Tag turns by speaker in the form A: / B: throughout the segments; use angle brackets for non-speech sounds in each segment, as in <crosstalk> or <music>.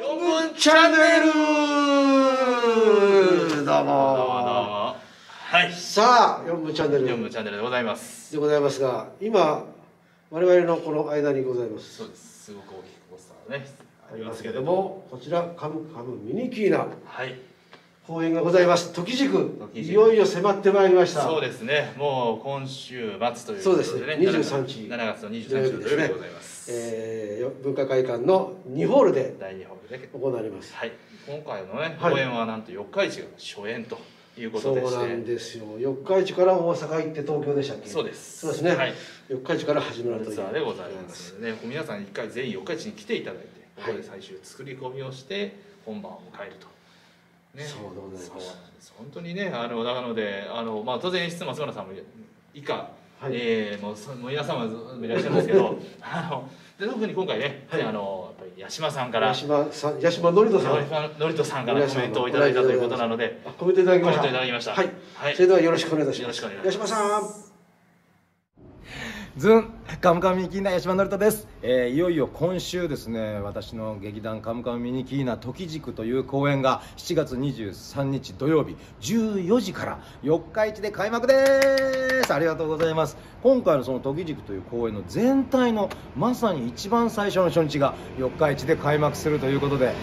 A: 四分チャンネル。どうも。
B: どうもはい。
A: さあ四分チャンネル。
B: 四分チャンネルでございます。
A: でございますが今我々のこの間にございます。
B: そうです。すごく大きいポスターがね
A: ありますけどもこちらカムカムミニキーナ
B: はい
A: 公演がございます時軸
B: 時軸
A: いよいよ迫ってまいりました
B: そうですねもう今週末という
A: そうですね23日
B: 7月の23日の土曜日でございます
A: えーよ文化会館の2ホールで
B: 第2ホールで
A: 行われます。
B: はい。今回のね
A: はい。
B: 公演はなんと四日市が初演というこ
A: そう
B: とでして。
A: なんですよ。四日市から大阪行って東京でしたっけ？
B: そうです。
A: そうですね。
B: はい。
A: 四日市から始まるという。
B: ツアーでございます。ね皆さん一回全員四日市に来ていただいてここ
A: はい
B: で最終作り込みをして本番を迎えると。ね、
A: そうでございます。
B: 本当にねあのなのであの、まあ、当然演出松村さんも以下、
A: はい。
B: えーもうそもう皆様いらっしゃるんですけど <laughs> あので特に今回ね、
A: はい。
B: あのやっぱり八島さんから
A: 八島さん八島のりとさん。
B: のりとさんからコメントをいただいたということなので
A: あコメントいただきました。
B: トいただきました。
A: はい、
B: はい。
A: それではよろしくお願いいたします。
B: よろしくお願いします。
A: 八島さん
C: ズンカムカムミニキーナ八島のりとです、えーいよいよ今週ですね私の劇団カムカムミニキーナ時軸という公演が7月23日土曜日14時から四日市で開幕です。ありがとうございます。今回のその時軸という公演の全体のまさに一番最初の初日が四日市で開幕するということで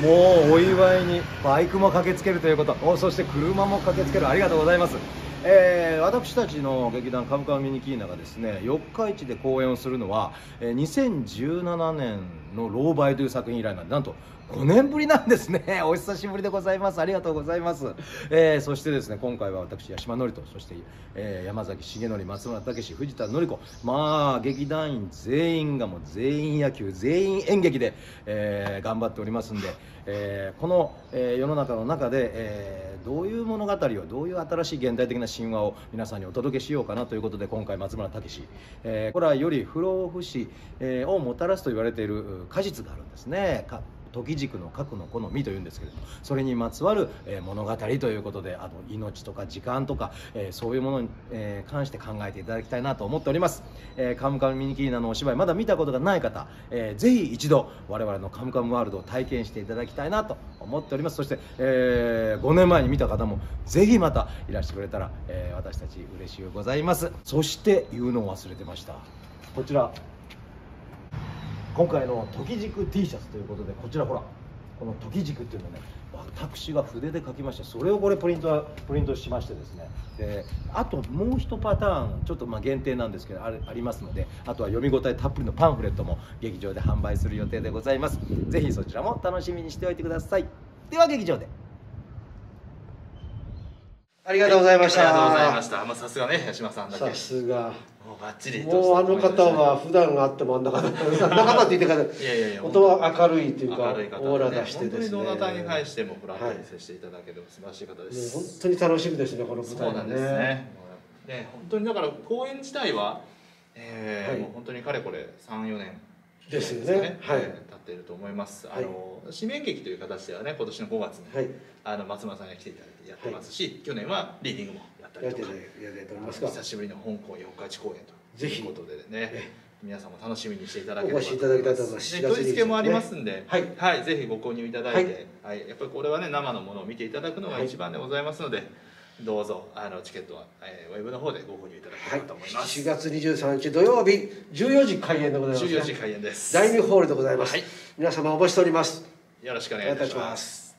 C: もうお祝いにバイクも駆けつけるということそして車も駆けつける。ありがとうございます。えー私たちの劇団カムカムミニキーナがですね四日市で公演をするのは、えー2017年の「老媒」という作品以来なんでなんと5年ぶりなんですね。<laughs> お久しぶりでございます。ありがとうございます、えーそしてですね今回は私八島智人そして、えー山崎重則松村武史藤田紀子。まあ劇団員全員がもう全員野球全員演劇で、えー頑張っておりますんで、えーこの、えー世の中の中で、えーどういう物語をどういう新しい現代的な神話を皆さんにお届けしようかなということで今回松村武史、えー、これはより不老不死、えーをもたらすと言われている果実があるんですね。時軸の核の好みというんですけれどもそれにまつわる、え物語ということであの命とか時間とか、えそういうものに、え関して考えていただきたいなと思っております、えーカムカムミニキーナのお芝居まだ見たことがない方、えーぜひ一度我々のカムカムワールドを体験していただきたいなと思っております。そして、え5年前に見た方もぜひまたいらしてくれたら、え私たち嬉しいございます。そして言うのを忘れてました。こちら。今回の時軸 T シャツということでこちらほらこの時軸っていうのね私が筆で書きました。それをこれプリントプリントしましてですね。であともう一パターンちょっとまあ限定なんですけどあれありますのであとは読み応えたっぷりのパンフレットも劇場で販売する予定でございます。是非そちらも楽しみにしておいてください。では劇場で。
A: ありがとうございました、
B: ありがとうございました。まあさすがね八島さんだけ。
A: さすが。
B: もうバッチリと
A: もうあの方は普段あってもあんな方あんな方って言ってから
B: いやいやいや
A: 本当は明るいというか
B: ね。
A: オーラ出してですね。
B: 本当にどなたに対してもフラットに接していただける素晴らしい方です、
A: 本当に楽しみですねこの舞台が
B: そうなんですね。ね本当にだから公演自体は、えー
A: はい。
B: もう本当にかれこれ34年
A: ですよね。
B: か
A: はい。
B: えー経っていると思います、
A: はい。
B: あの紙面劇という形ではね今年の5月に、
A: はい。
B: あの松村さんが来ていただいてやってますし、去年はリーディングもやったりとか
A: ただいておりますが。
B: 久しぶりの香港四日市公演
A: ぜひ。
B: ということでね
A: え
B: 皆さんも楽しみにしていただければ
A: お越しいただきたいと思います。
B: ね
A: 4月
B: 取り付けもありますんで、
A: はい。
B: ぜひご購入いただいて、はい。やっぱりこれはね生のものを見ていただくのが一番でございますので、どうぞあのチケットは、えーウェブの方でご購入いただけ
A: はい。
B: ればと思います、
A: 7月23日土曜日14時開演でございます、ね、
B: 14時開演です。
A: 第2ホールでございます、
B: はい。
A: 皆様お待ちしております。
B: よろしくお
A: お
B: 願いいたしま
A: す